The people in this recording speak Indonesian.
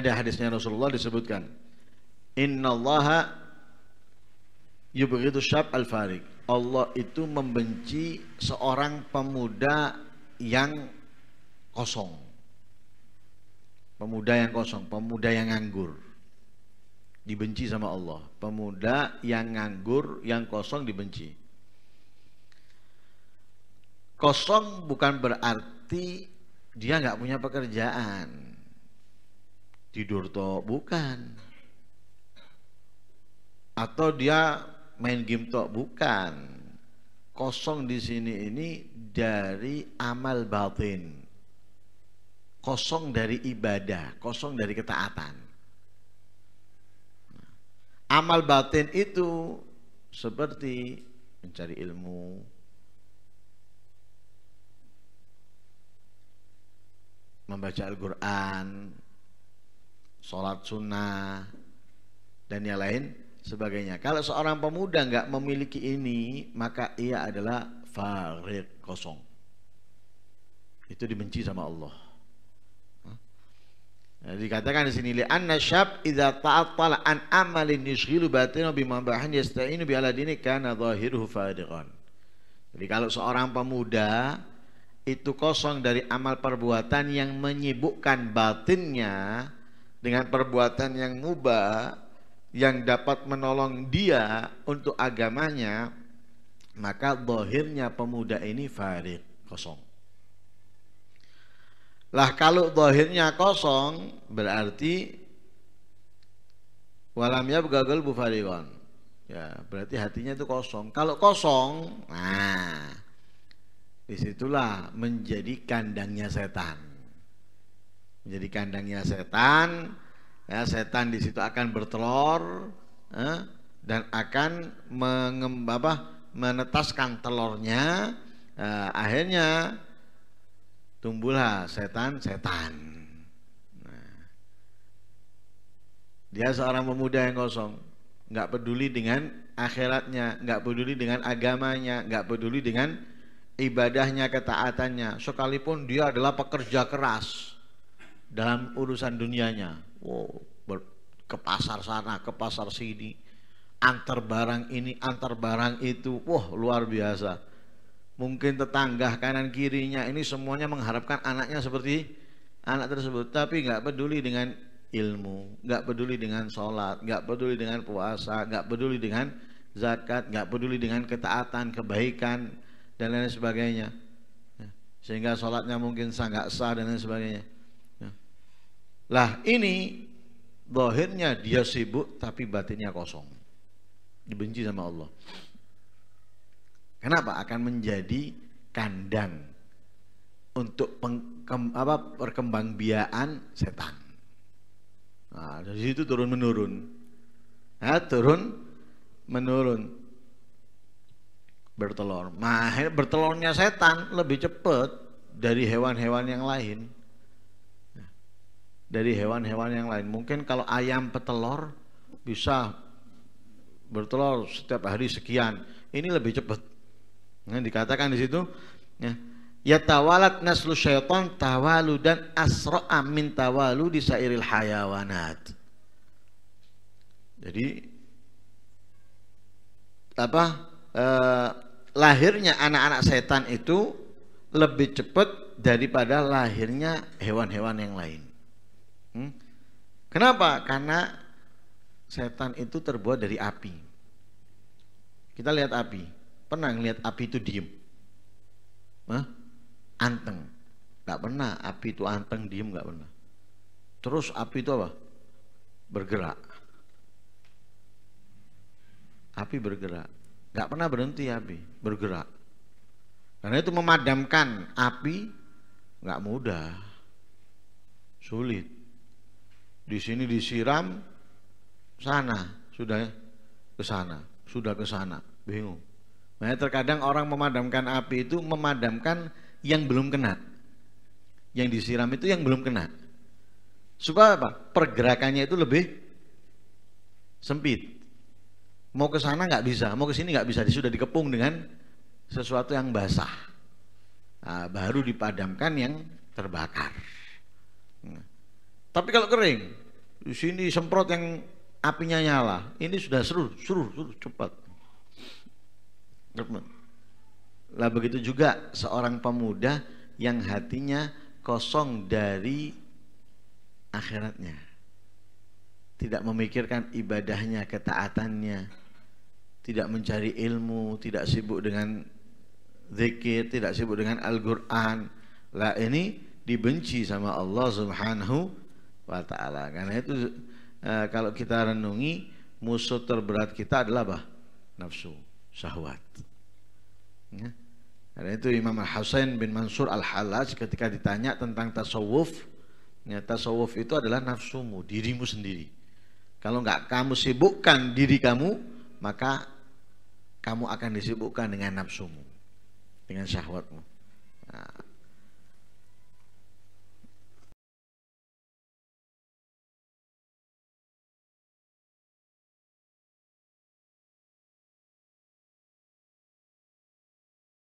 Ada hadisnya Rasulullah disebutkan, Innallaha yubghidu syab al-farik. Allah itu membenci seorang pemuda yang kosong. Pemuda yang kosong, pemuda yang nganggur. Dibenci sama Allah. Pemuda yang nganggur, yang kosong dibenci. Kosong bukan berarti dia nggak punya pekerjaan. Tidur toh bukan. Atau dia main game toh bukan. Kosong di sini ini dari amal batin kosong dari ibadah, kosong dari ketaatan. Amal batin itu seperti mencari ilmu, membaca Al-Quran, sholat sunnah, dan yang lain sebagainya. Kalau seorang pemuda nggak memiliki ini, maka ia adalah farid kosong. Itu dibenci sama Allah. Nah, dikatakan di sini li anna syab idza ta'attala an amalin yushghilu batinahu bima bahan yasta'inu bi ala dini kana zahiruhu fadiqan. Jadi kalau seorang pemuda itu kosong dari amal perbuatan yang menyibukkan batinnya dengan perbuatan yang mubah yang dapat menolong dia untuk agamanya maka zahirnya pemuda ini farid kosong lah kalau dohirnya kosong berarti walamnya begagal bufarikon. Ya, berarti hatinya itu kosong. Kalau kosong, nah di situlah menjadi kandangnya setan. Menjadi kandangnya setan, ya setan di situ akan bertelur eh, dan akan mengembaba menetaskan telurnya. Eh, akhirnya tumbuhlah setan-setan. Nah, dia seorang pemuda yang kosong, nggak peduli dengan akhiratnya, nggak peduli dengan agamanya, nggak peduli dengan ibadahnya, ketaatannya. Sekalipun dia adalah pekerja keras dalam urusan dunianya, wow, ke pasar sana, ke pasar sini, antar barang ini, antar barang itu, wah luar biasa. Mungkin tetangga kanan kirinya ini semuanya mengharapkan anaknya seperti anak tersebut. Tapi nggak peduli dengan ilmu nggak peduli dengan sholat nggak peduli dengan puasa nggak peduli dengan zakat nggak peduli dengan ketaatan kebaikan dan lain sebagainya. Ya, sehingga sholatnya mungkin sangat sah dan lain sebagainya. ya. Lah ini dohirnya dia sibuk tapi batinnya kosong dibenci sama Allah Kenapa? Akan menjadi kandang untuk pengkem, apa, perkembang biaan setan. Nah, dari situ turun menurun. Nah, turun menurun bertelur. Nah, bertelurnya setan lebih cepat dari hewan-hewan yang lain. Dari hewan-hewan yang lain. Mungkin kalau ayam petelur bisa bertelur setiap hari sekian. Ini lebih cepat. Nah, dikatakan di situ ya, ya tawalat naslu syaitan tawalu dan asra'a min tawalu di sairil hayawanat. Jadi apa eh, lahirnya anak-anak setan itu lebih cepat daripada lahirnya hewan-hewan yang lain. Hmm? Kenapa? Karena setan itu terbuat dari api. Kita lihat api Pernah ngeliat api itu diem? Hah? Anteng. Gak pernah api itu anteng diem gak pernah. Terus api itu apa? Bergerak. Api bergerak. Gak pernah berhenti api, bergerak. Karena itu memadamkan api gak mudah. Sulit. Di sini disiram sana, sudah ke sana, sudah ke sana, bingung. Nah, terkadang orang memadamkan api itu memadamkan yang belum kena. Yang disiram itu yang belum kena. Supaya apa? Pergerakannya itu lebih sempit. Mau ke sana nggak bisa, mau ke sini nggak bisa, sudah dikepung dengan sesuatu yang basah. Nah, baru dipadamkan yang terbakar. Nah. Tapi kalau kering, Di sini semprot yang apinya nyala. Ini sudah seru, seru, seru cepat. Lah begitu juga seorang pemuda yang hatinya kosong dari akhiratnya. Tidak memikirkan ibadahnya, ketaatannya, tidak mencari ilmu, tidak sibuk dengan zikir, tidak sibuk dengan Al-Qur'an. Lah ini dibenci sama Allah Subhanahu wa taala. Karena itu eh, kalau kita renungi musuh terberat kita adalah apa? Nafsu, syahwat. Ya. Karena itu Imam Al-Husain bin Mansur Al-Halaj ketika ditanya tentang tasawuf, ya, tasawuf itu adalah nafsumu, dirimu sendiri. Kalau nggak kamu sibukkan diri kamu, maka kamu akan disibukkan dengan nafsumu, dengan syahwatmu. Nah,